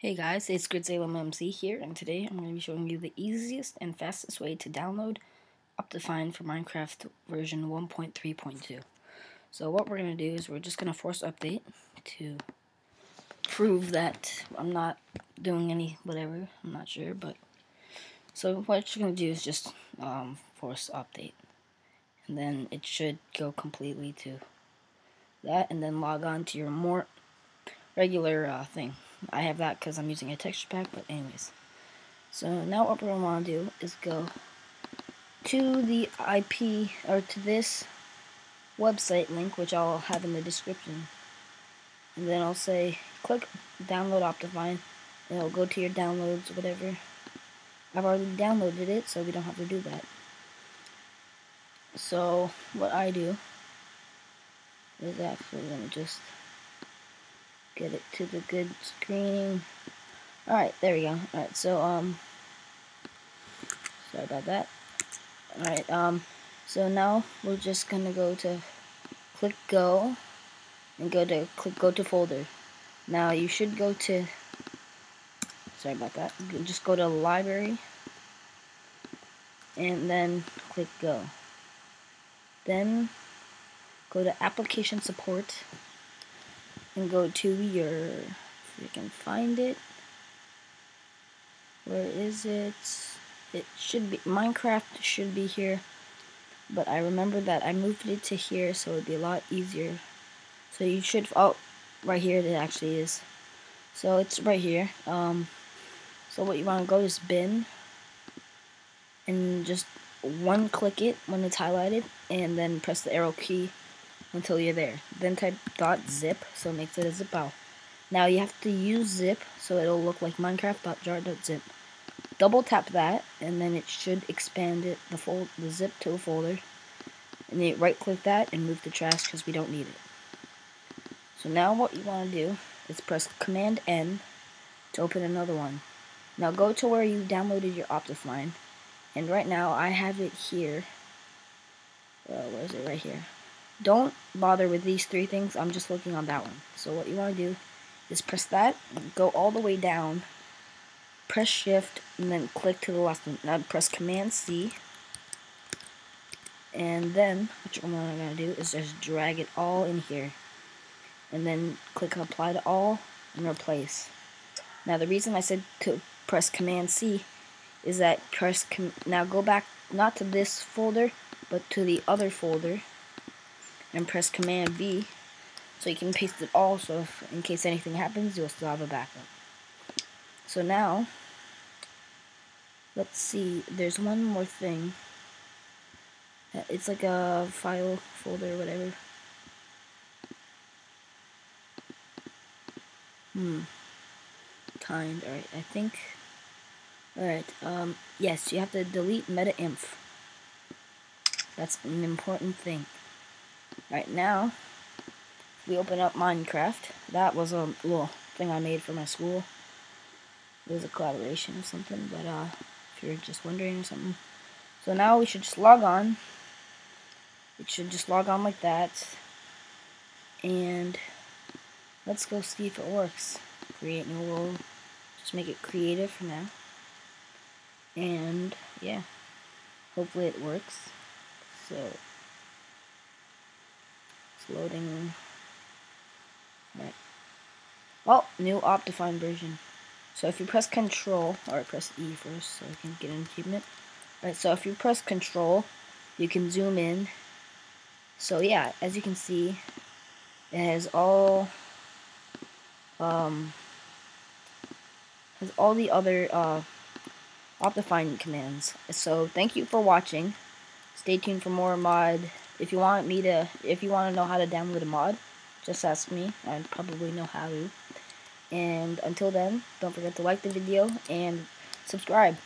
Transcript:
Hey guys, it's Grid Salem MC here, and today I'm going to be showing you the easiest and fastest way to download Optifine for Minecraft version 1.3.2. So what we're going to do is we're just going to force update to prove that I'm not doing any whatever, I'm not sure, but so what you're going to do is just um, force update, and then it should go completely to that, and then log on to your more regular uh, thing. I have that because I'm using a texture pack, but anyways. So now what we're to do is go to the IP, or to this website link, which I'll have in the description. And then I'll say, click download Optifine, and it'll go to your downloads, whatever. I've already downloaded it, so we don't have to do that. So, what I do is actually, let me just get it to the good screen. Alright, there we go. Alright, so, um, sorry about that. Alright, um, so now we're just gonna go to click go and go to click go to folder. Now you should go to, sorry about that, just go to library and then click go. Then go to application support and go to your, you can find it, where is it? It should be, Minecraft should be here, but I remember that I moved it to here so it'd be a lot easier. So you should, oh, right here it actually is. So it's right here. Um, so what you want to go is bin, and just one click it when it's highlighted, and then press the arrow key until you're there. Then type dot zip, so it makes it a zip file. Now you have to use zip, so it'll look like minecraft.jar.zip. Double tap that, and then it should expand it, the fold, the zip to a folder. And then right click that and move the trash because we don't need it. So now what you want to do is press Command N to open another one. Now go to where you downloaded your Optifine, and right now I have it here. Uh, where is it? Right here don't bother with these three things. I'm just looking on that one. So what you want to do is press that, go all the way down, press shift, and then click to the last One. Now press command C. And then what I'm going to do is just drag it all in here. And then click apply to all and replace. Now the reason I said to press command C is that press now go back not to this folder but to the other folder and press Command V so you can paste it all so if, in case anything happens you'll still have a backup. So now let's see there's one more thing. It's like a file folder or whatever. Hmm. Kind alright I think alright um yes you have to delete meta-inf. That's an important thing Right now, we open up Minecraft. That was a little thing I made for my school. It was a collaboration or something, but uh, if you're just wondering or something. So now we should just log on. It should just log on like that. And let's go see if it works. Create new world. Just make it creative for now. And yeah, hopefully it works. So loading. Right. Oh, new Optifine version. So if you press Control, or press E first, so you can get an achievement. Right. So if you press Control, you can zoom in. So yeah, as you can see, it has all um has all the other uh Optifine commands. So thank you for watching. Stay tuned for more mod if you want me to, if you want to know how to download a mod, just ask me. I probably know how to. And until then, don't forget to like the video and subscribe.